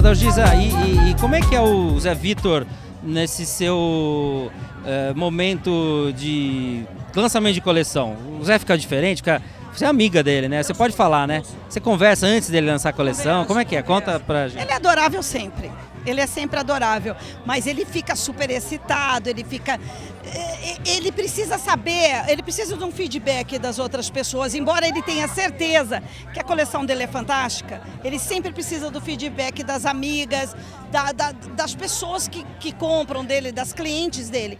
Adalgisa, e, e, e, como é que é o Zé Vitor nesse seu uh, momento de lançamento de coleção? O Zé fica diferente? Fica... Você é amiga dele, né? Você pode falar, né? Você conversa antes dele lançar a coleção? Como é que é? Conta pra gente. Ele é adorável sempre. Ele é sempre adorável, mas ele fica super excitado, ele fica. Eh, ele precisa saber, ele precisa de um feedback das outras pessoas, embora ele tenha certeza que a coleção dele é fantástica, ele sempre precisa do feedback das amigas, da, da, das pessoas que, que compram dele, das clientes dele.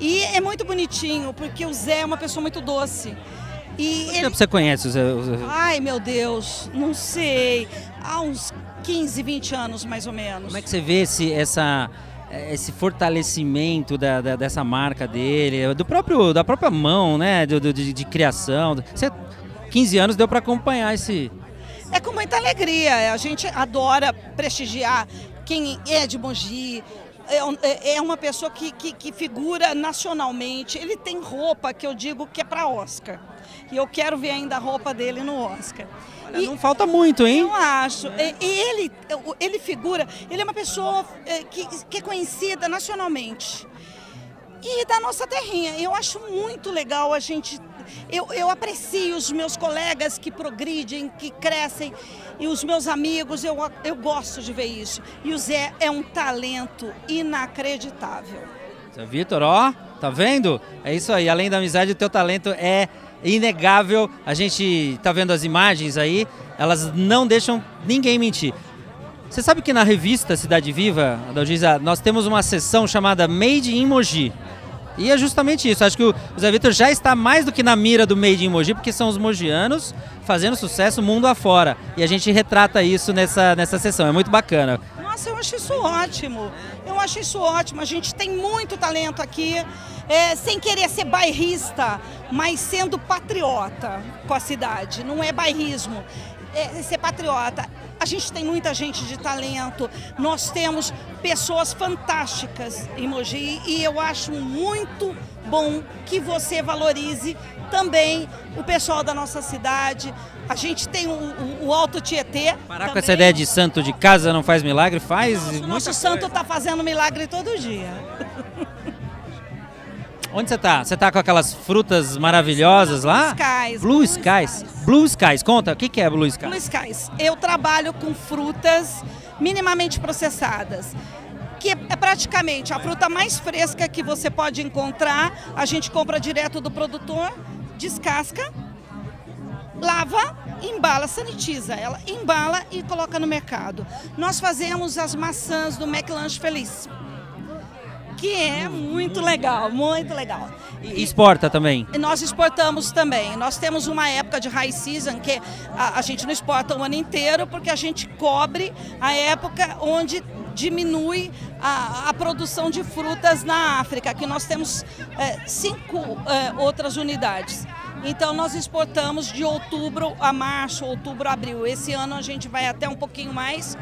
E é muito bonitinho, porque o Zé é uma pessoa muito doce. E Quanto ele... tempo você conhece o Zé? Ai, meu Deus, não sei. Há uns 15, 20 anos mais ou menos. Como é que você vê esse, essa, esse fortalecimento da, da, dessa marca dele, do próprio, da própria mão, né, de, de, de criação? Você, 15 anos deu para acompanhar esse... É com muita alegria, a gente adora prestigiar quem é de Mogi, é, é, é uma pessoa que, que, que, figura nacionalmente. Ele tem roupa que eu digo que é para Oscar. E eu quero ver ainda a roupa dele no Oscar. Olha, e, não falta muito, hein? Eu acho. E, ele, ele figura, ele é uma pessoa é, que, que é conhecida nacionalmente. E da nossa terrinha. Eu acho muito legal a gente. Eu, eu aprecio os meus colegas que progridem, que crescem e os meus amigos, eu, eu gosto de ver isso. E o Zé é um talento inacreditável. Zé Vitor, ó, tá vendo? É isso aí, além da amizade, o teu talento é inegável. A gente tá vendo as imagens aí, elas não deixam ninguém mentir. Você sabe que na revista Cidade Viva, Adalgisa, nós temos uma seção chamada Made in Mogi. E é justamente isso. Acho que o Zé Vitor já está mais do que na mira do Made in Mogi, porque são os mogianos fazendo sucesso mundo afora. E a gente retrata isso nessa, nessa sessão. É muito bacana. Nossa, eu acho isso ótimo. Eu acho isso ótimo. A gente tem muito talento aqui, é, sem querer ser bairrista, mas sendo patriota com a cidade. Não é bairrismo, é ser patriota. A gente tem muita gente de talento, nós temos pessoas fantásticas em Mogi e eu acho muito bom que você valorize também o pessoal da nossa cidade. A gente tem o, o, o Alto Tietê. Parar também. com essa ideia de santo de casa não faz milagre, faz. Nossa, o nosso santo está fazendo milagre todo dia. Onde você está? Você está com aquelas frutas maravilhosas lá? Blue Skies. Blue, Blue Skies. Skies. Blue Skies. Conta, o que, que é Blue Skies? Blue Skies. Eu trabalho com frutas minimamente processadas que é praticamente a fruta mais fresca que você pode encontrar. A gente compra direto do produtor, descasca, lava, embala, sanitiza ela, embala e coloca no mercado. Nós fazemos as maçãs do McLanche Feliz que é muito legal, muito legal. E exporta também? Nós exportamos também. Nós temos uma época de high season que a, a gente não exporta o ano inteiro porque a gente cobre a época onde diminui a, a, produção de frutas na África, que nós temos é, cinco é, outras unidades. Então nós exportamos de outubro a março, outubro a abril. Esse ano a gente vai até um pouquinho mais.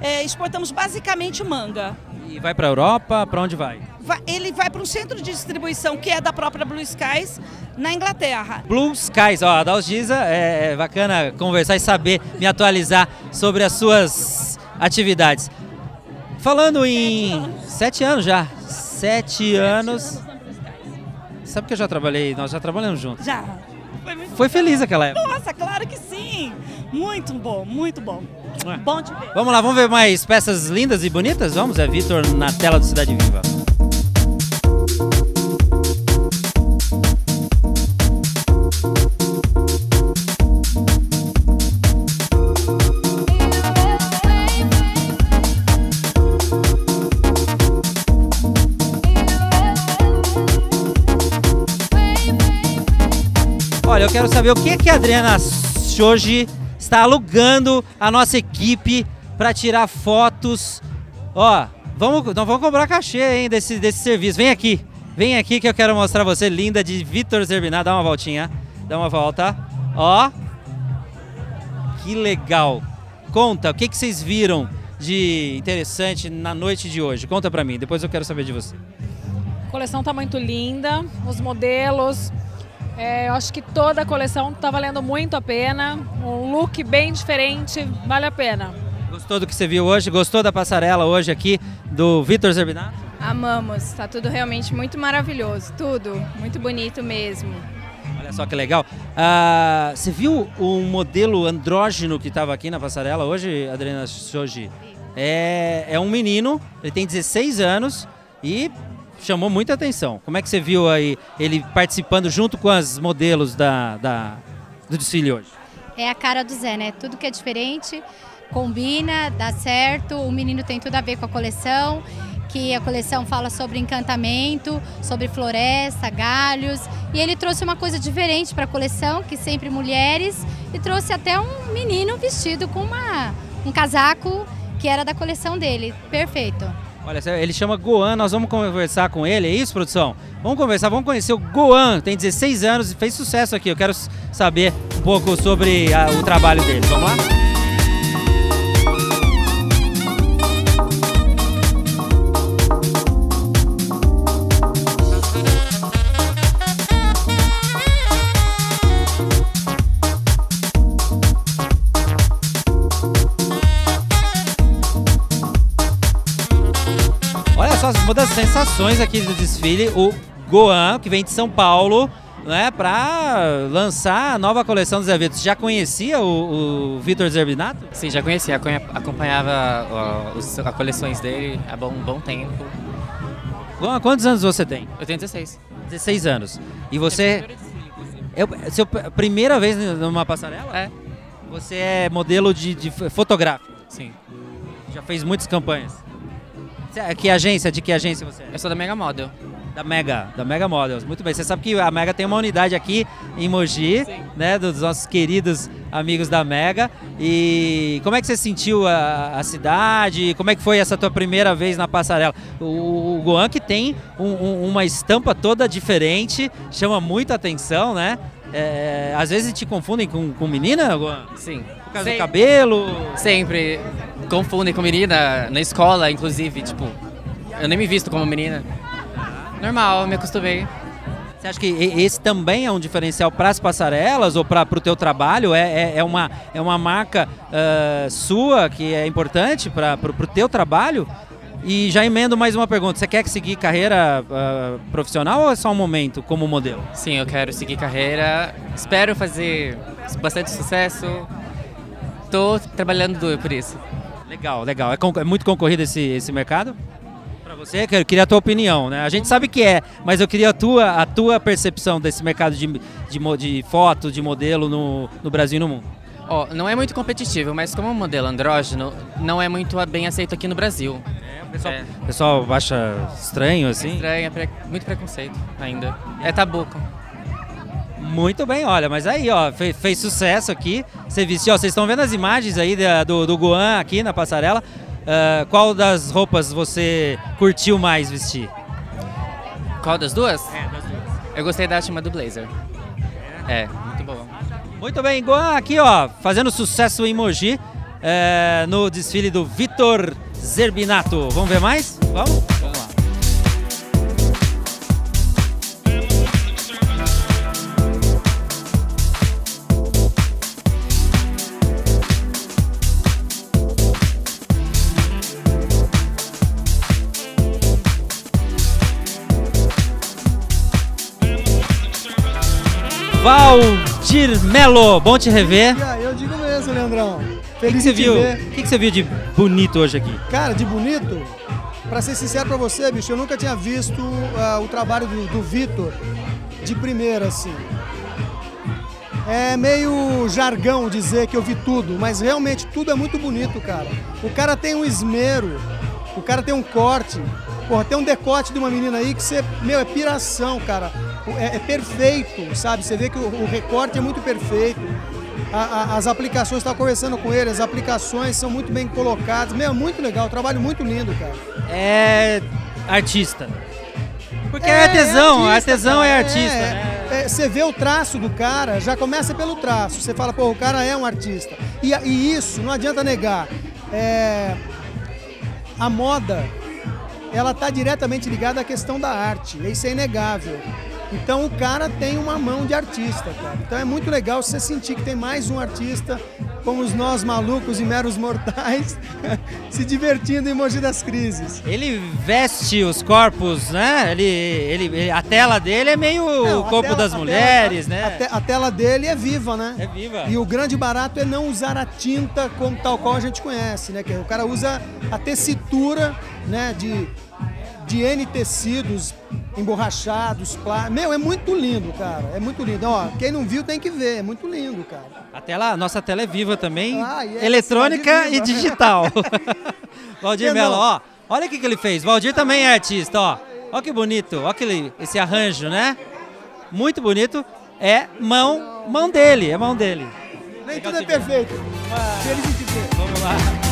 É, exportamos basicamente manga. E vai para a Europa? Para onde vai? Ele vai para um centro de distribuição que é da própria Blue Skies, na Inglaterra. Blue Skies, ó, a Dalgisa, é, é bacana conversar e saber, me atualizar sobre as suas atividades. Falando em... Sete anos, Sete anos já. Sete, Sete anos. anos Sabe que eu já trabalhei, nós já trabalhamos juntos. Já. Foi, Foi feliz aquela época. Nossa, claro que sim. Muito bom, muito bom. Bom te ver. Vamos lá, vamos ver mais peças lindas e bonitas? Vamos, é Vitor na tela do Cidade Viva. Olha, eu quero saber o que, que a Adriana Shoji está alugando a nossa equipe para tirar fotos. Ó, vamos, não vamos cobrar cachê hein, desse, desse serviço. Vem aqui, Vem aqui que eu quero mostrar você, linda, de Vitor Zerbinato. Dá uma voltinha. Dá uma volta. Ó. Que legal. Conta, o que, que vocês viram de interessante na noite de hoje? Conta pra mim, depois eu quero saber de você. A coleção tá muito linda, os modelos. É, eu acho que toda a coleção tá valendo muito a pena. Um look bem diferente, vale a pena. Gostou do que você viu hoje? Gostou da passarela hoje aqui do Vitor Zerbinato? Amamos, tá tudo realmente muito maravilhoso, tudo muito bonito mesmo. Olha só que legal. Ah, você viu o modelo andrógeno que estava aqui na passarela hoje, Adriana Shoji? É, é um menino, ele tem 16 anos e chamou muita atenção. Como é que você viu aí ele participando junto com as modelos da, da do desfile hoje? É a cara do Zé, né? Tudo que é diferente combina, dá certo. O menino tem tudo a ver com a coleção, que a coleção fala sobre encantamento, sobre floresta, galhos. E ele trouxe uma coisa diferente para a coleção, que sempre mulheres, e trouxe até um menino vestido com uma, um casaco que era da coleção dele. Perfeito. Olha, ele chama Goan, nós vamos conversar com ele, é isso, produção? Vamos conversar, vamos conhecer o Goan, tem 16 anos e fez sucesso aqui. Eu quero saber um pouco sobre a, o trabalho dele. Vamos lá? Uma das sensações aqui do desfile, o Goan, que vem de São Paulo, né, para lançar a nova coleção dos eventos. Já conhecia o, o Vitor Zerbinato? Sim, já conhecia, acompanhava as coleções dele há bom, bom tempo. Goan, quantos anos você tem? Eu tenho 16. 16 anos. E você... É a sua primeira vez numa passarela? É. Você é modelo de, de fotográfico? Sim. Já fez muitas campanhas? Que agência? De que agência você é? Eu sou da Mega Model. Da Mega, da Mega Models. Muito bem. Você sabe que a Mega tem uma unidade aqui em Mogi, Sim. né? Dos nossos queridos amigos da Mega. E como é que você sentiu a, a cidade? Como é que foi essa tua primeira vez na passarela? O, o Goan que tem um, um, uma estampa toda diferente, chama muita atenção, né? É, às vezes te confundem com, com menina, Goan? Sim. Por causa Sem... do cabelo? Sempre confundem com menina, na escola, inclusive, tipo, eu nem me visto como menina. Normal, me acostumei. Você acha que esse também é um diferencial para as passarelas ou para o teu trabalho? É, é, é, uma, é uma marca uh, sua que é importante para o teu trabalho? E já emendo mais uma pergunta. Você quer seguir carreira uh, profissional ou é só um momento como modelo? Sim, eu quero seguir carreira. Espero fazer bastante sucesso. Estou trabalhando duro por isso. Legal, legal. É, é muito concorrido esse, esse mercado? Para você, eu queria a tua opinião, né? A gente sabe que é, mas eu queria a tua, a tua percepção desse mercado de, de, de foto, de modelo no, no Brasil e no mundo. Oh, não é muito competitivo, mas como modelo andrógeno, não é muito bem aceito aqui no Brasil. É, o pessoal, é. pessoal acha estranho, assim? É estranho, é pre muito preconceito ainda. É tabu. Muito bem, olha, mas aí, ó, fez, fez sucesso aqui. Você vestiu, ó, vocês estão vendo as imagens aí da, do, do Guan aqui na passarela. Uh, qual das roupas você curtiu mais vestir? Qual das duas? É, das duas. Eu gostei da última do blazer. É, é muito boa. Muito bem, Guan aqui, ó, fazendo sucesso em Mogi, é, no desfile do Vitor Zerbinato. Vamos ver mais? Vamos? Valdir Melo, bom te rever. Eu digo mesmo, Leandrão. Feliz que que você viu? O que, que você viu de bonito hoje aqui? Cara, de bonito? Pra ser sincero pra você, bicho, eu nunca tinha visto uh, o trabalho do, do Vitor de primeira, assim. É meio jargão dizer que eu vi tudo, mas realmente tudo é muito bonito, cara. O cara tem um esmero, o cara tem um corte, porra, tem um decote de uma menina aí que você, meu, é piração, cara é, é perfeito, sabe? Você vê que o, o recorte é muito perfeito. A, a, as aplicações, estava conversando com ele, as aplicações são muito bem colocadas. Meu, é muito legal, trabalho muito lindo, cara. É artista. Porque é, artesão, artista, artesão é cara, artista, é, né? é, Você vê o traço do cara, já começa pelo traço. Você fala, pô, o cara é um artista. E, e isso, não adianta negar. É, a moda, ela está diretamente ligada à questão da arte. Isso é inegável. Então o cara tem uma mão de artista, cara. Então é muito legal você sentir que tem mais um artista, como os nós malucos e meros mortais, se divertindo em Mogi das Crises. Ele veste os corpos, né? Ele, ele, a tela dele é meio Não, o corpo tela- das mulheres, tela- né? A, a tela dele é viva, né? É viva. E o grande barato é não usar a tinta como tal qual a gente conhece, né? Que o cara usa a tessitura, né? De, de N tecidos emborrachados, plá... Meu, é muito lindo, cara. É muito lindo. Ó, quem não viu tem que ver. É muito lindo, cara. A tela, a nossa tela é viva também, Ah, e é eletrônica cidade e digital. Valdir Melo, ó, olha o que, que ele fez. Valdir também é artista, ó. Ó que bonito, ó aquele, esse arranjo, né? Muito bonito. É mão, mão dele, é mão dele. Nem Legal tudo é perfeito. Feliz de ver. Vamos lá.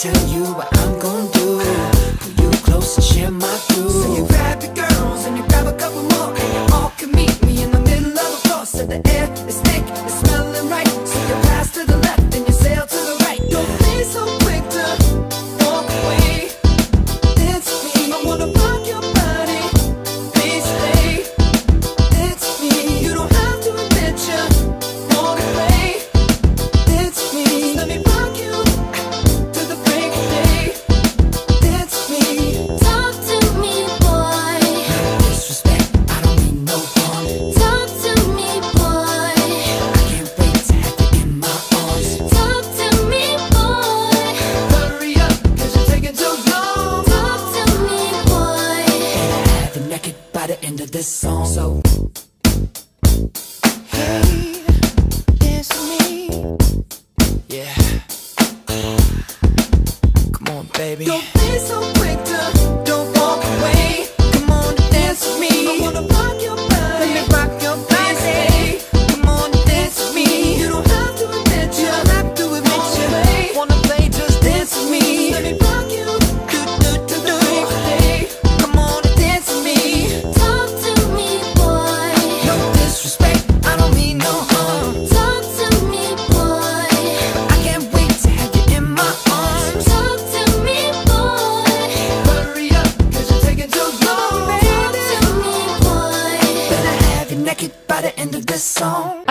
to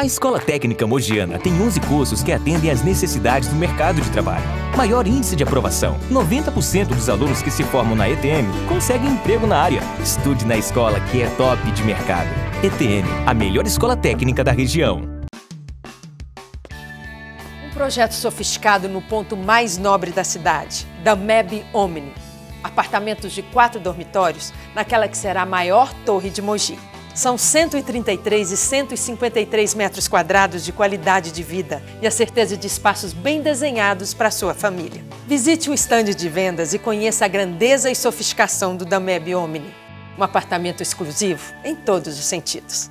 Escola Técnica Mogiana tem 11 cursos que atendem às necessidades do mercado de trabalho. Maior índice de aprovação. 90% dos alunos que se formam na ETM conseguem emprego na área. Estude na escola que é top de mercado. ETM, a melhor escola técnica da região. Um projeto sofisticado no ponto mais nobre da cidade, da MEB Omni. Apartamentos de quatro dormitórios naquela que será a maior torre de Mogi. São 133 e 153 metros quadrados de qualidade de vida e a certeza de espaços bem desenhados para sua família. Visite o estande de vendas e conheça a grandeza e sofisticação do Dameb Omni. Um apartamento exclusivo em todos os sentidos.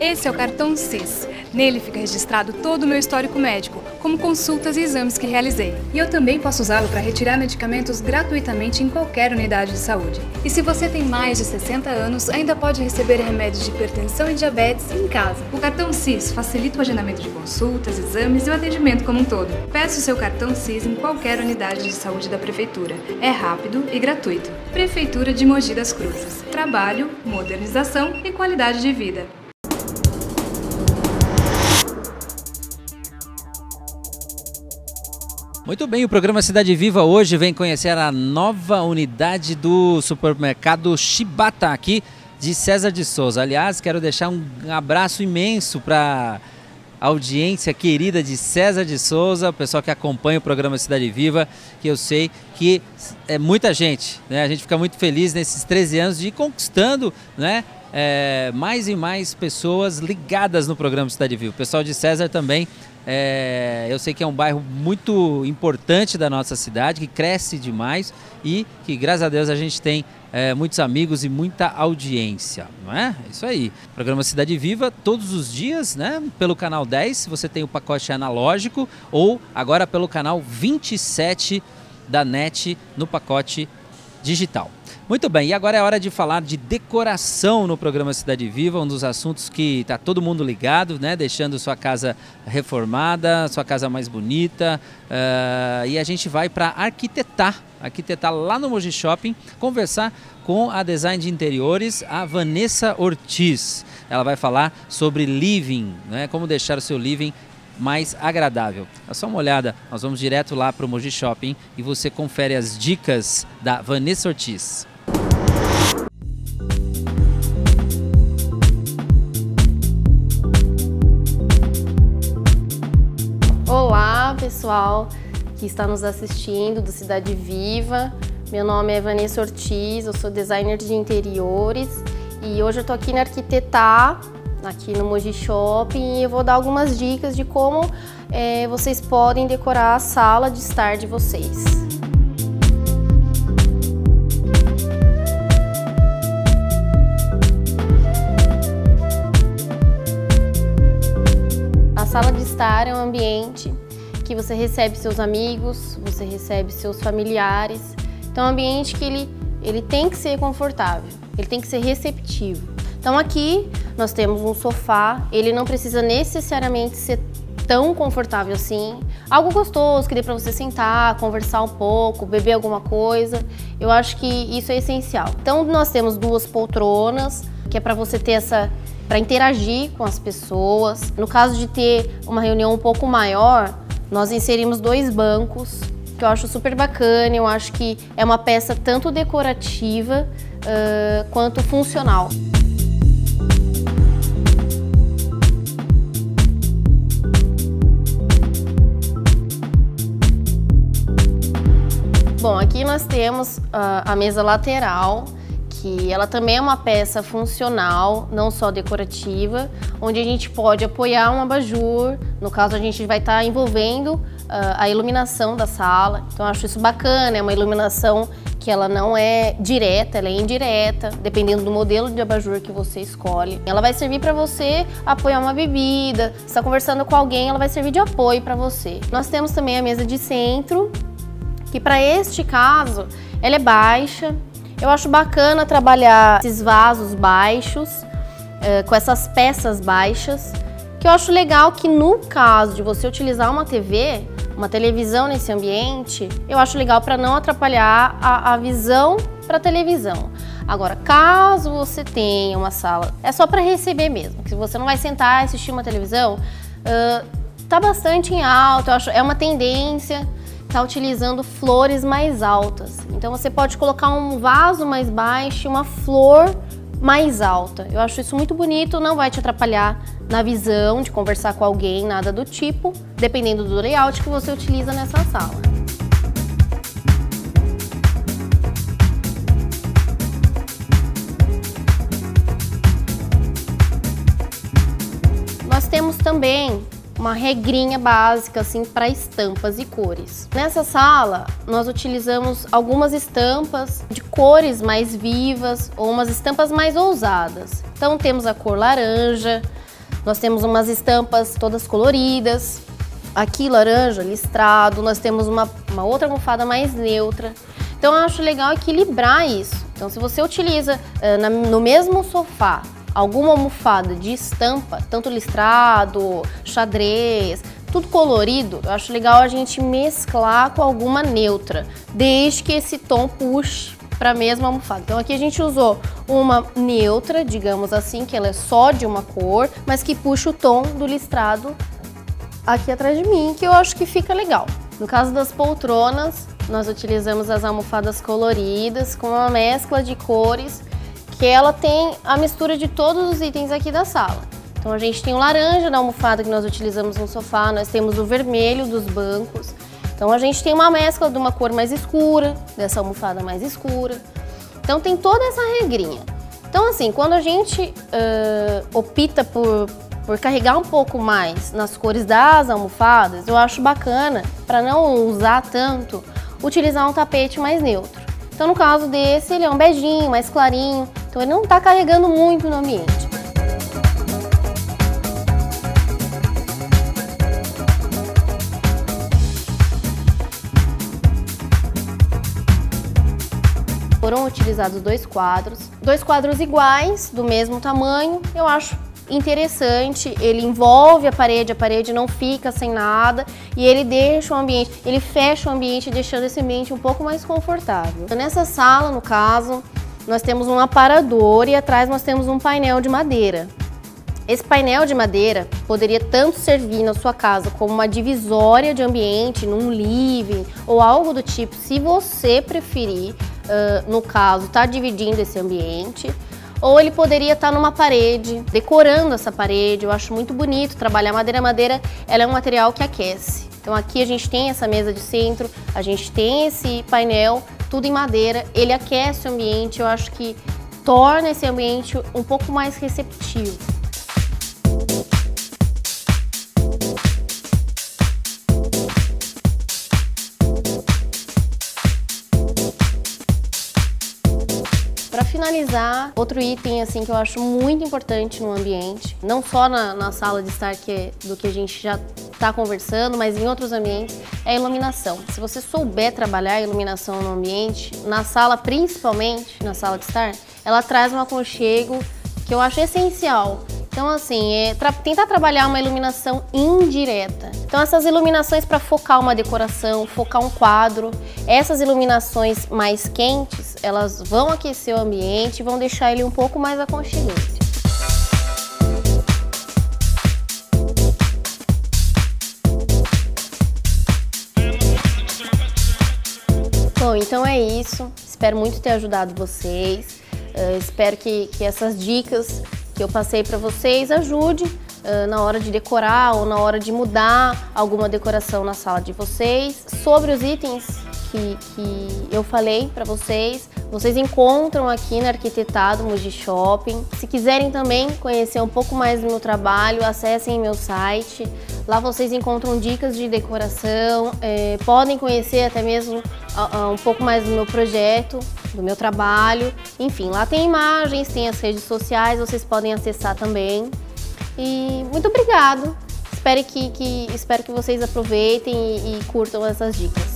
Esse é o cartão CIS. Nele fica registrado todo o meu histórico médico, como consultas e exames que realizei. E eu também posso usá-lo para retirar medicamentos gratuitamente em qualquer unidade de saúde. E se você tem mais de 60 anos, ainda pode receber remédios de hipertensão e diabetes em casa. O cartão CIS facilita o agendamento de consultas, exames e o atendimento como um todo. Peça o seu cartão CIS em qualquer unidade de saúde da Prefeitura. É rápido e gratuito. Prefeitura de Mogi das Cruzes. Trabalho, modernização e qualidade de vida. Muito bem, o programa Cidade Viva hoje vem conhecer a nova unidade do supermercado Shibata aqui de César de Souza. Aliás, quero deixar um abraço imenso para a audiência querida de César de Souza, o pessoal que acompanha o programa Cidade Viva, que eu sei que é muita gente, né? A gente fica muito feliz nesses 13 anos de ir conquistando, né? é, mais e mais pessoas ligadas no programa Cidade Viva. O pessoal de César também, é, eu sei que é um bairro muito importante da nossa cidade, que cresce demais e que, graças a Deus, a gente tem é, muitos amigos e muita audiência, não é? É Isso aí. Programa Cidade Viva todos os dias, né? Pelo canal 10, você tem o pacote analógico ou agora pelo canal 27 da NET no pacote digital. Muito bem, e agora é hora de falar de decoração no programa Cidade Viva, um dos assuntos que está todo mundo ligado, né? Deixando sua casa reformada, sua casa mais bonita. Uh, e a gente vai para arquitetar, arquitetar lá no Moji Shopping, conversar com a design de interiores, a Vanessa Ortiz. Ela vai falar sobre living, né? Como deixar o seu living mais agradável. Dá só uma olhada, nós vamos direto lá para o Moji Shopping e você confere as dicas da Vanessa Ortiz. Pessoal que está nos assistindo do Cidade Viva. Meu nome é Vanessa Ortiz, eu sou designer de interiores e hoje eu estou aqui na Arquitetar, aqui no Moji Shopping, e eu vou dar algumas dicas de como é, vocês podem decorar a sala de estar de vocês. A sala de estar é um ambiente que você recebe seus amigos, você recebe seus familiares. Então é um ambiente que ele, ele tem que ser confortável, ele tem que ser receptivo. Então aqui nós temos um sofá, ele não precisa necessariamente ser tão confortável assim. Algo gostoso que dê para você sentar, conversar um pouco, beber alguma coisa. Eu acho que isso é essencial. Então nós temos duas poltronas, que é para você ter essa para interagir com as pessoas. No caso de ter uma reunião um pouco maior, nós inserimos dois bancos, que eu acho super bacana. Eu acho que é uma peça tanto decorativa uh, quanto funcional. Bom, aqui nós temos uh, a mesa lateral, que ela também é uma peça funcional, não só decorativa, onde a gente pode apoiar um abajur, no caso a gente vai estar envolvendo uh, a iluminação da sala, então acho isso bacana, é uma iluminação que ela não é direta, ela é indireta, dependendo do modelo de abajur que você escolhe. Ela vai servir para você apoiar uma bebida, está conversando com alguém, ela vai servir de apoio para você. Nós temos também a mesa de centro, que para este caso ela é baixa. Eu acho bacana trabalhar esses vasos baixos, eh, com essas peças baixas, que eu acho legal que no caso de você utilizar uma TV, uma televisão nesse ambiente, eu acho legal para não atrapalhar a, a visão para televisão. Agora, caso você tenha uma sala, é só para receber mesmo, que você não vai sentar e assistir uma televisão, ah, tá bastante em alta, eu acho, é uma tendência tá utilizando flores mais altas. Então você pode colocar um vaso mais baixo e uma flor mais alta. Eu acho isso muito bonito, não vai te atrapalhar na visão de conversar com alguém, nada do tipo, dependendo do layout que você utiliza nessa sala. Nós temos também uma regrinha básica assim para estampas e cores. Nessa sala, nós utilizamos algumas estampas de cores mais vivas ou umas estampas mais ousadas. Então temos a cor laranja, nós temos umas estampas todas coloridas. Aqui laranja, listrado, nós temos uma, uma outra almofada mais neutra. Então eu acho legal equilibrar isso. Então se você utiliza eh, na- no mesmo sofá alguma almofada de estampa, tanto listrado, xadrez, tudo colorido, eu acho legal a gente mesclar com alguma neutra, desde que esse tom puxe para a mesma almofada. Então aqui a gente usou uma neutra, digamos assim, que ela é só de uma cor, mas que puxa o tom do listrado aqui atrás de mim, que eu acho que fica legal. No caso das poltronas, nós utilizamos as almofadas coloridas com uma mescla de cores que ela tem a mistura de todos os itens aqui da sala. Então a gente tem o laranja na almofada que nós utilizamos no sofá, nós temos o vermelho dos bancos. Então a gente tem uma mescla de uma cor mais escura, dessa almofada mais escura. Então tem toda essa regrinha. Então assim, quando a gente ãh, opta por, por carregar um pouco mais nas cores das almofadas, eu acho bacana, para não usar tanto, utilizar um tapete mais neutro. Então no caso desse, ele é um beijinho, mais clarinho, então ele não está carregando muito no ambiente. Foram utilizados dois quadros, dois quadros iguais, do mesmo tamanho. Eu acho interessante, ele envolve a parede, a parede não fica sem nada e ele deixa o ambiente, ele fecha o ambiente, deixando esse ambiente um pouco mais confortável. Nessa sala, no caso, nós temos um aparador e atrás nós temos um painel de madeira. Esse painel de madeira poderia tanto servir na sua casa como uma divisória de ambiente, num living ou algo do tipo, se você preferir, ah, no caso, estar dividindo esse ambiente. Ou ele poderia estar numa parede, decorando essa parede. Eu acho muito bonito trabalhar madeira. Madeira ela é um material que aquece. Então aqui a gente tem essa mesa de centro, a gente tem esse painel, tudo em madeira. Ele aquece o ambiente, eu acho que torna esse ambiente um pouco mais receptivo. Para finalizar, outro item assim que eu acho muito importante no ambiente, não só na, na sala de estar que é do que a gente já está conversando, mas em outros ambientes, é a iluminação. Se você souber trabalhar a iluminação no ambiente, na sala principalmente, na sala de estar, ela traz um aconchego que eu acho essencial. Então, assim, é tra- tentar trabalhar uma iluminação indireta. Então, essas iluminações para focar uma decoração, focar um quadro, essas iluminações mais quentes, elas vão aquecer o ambiente e vão deixar ele um pouco mais aconchegante. Bom, então é isso. Espero muito ter ajudado vocês. Eh, espero que, que essas dicas que eu passei para vocês ajude eh, na hora de decorar ou na hora de mudar alguma decoração na sala de vocês. Sobre os itens que, que eu falei para vocês, vocês encontram aqui na Arquitetado Mogi Shopping. Se quiserem também conhecer um pouco mais do meu trabalho, acessem meu site. Lá vocês encontram dicas de decoração, eh, podem conhecer até mesmo ah, ah, um pouco mais do meu projeto, do meu trabalho. Enfim, lá tem imagens, tem as redes sociais, vocês podem acessar também. E muito obrigado. Espero que, que- espero que vocês aproveitem e- e curtam essas dicas.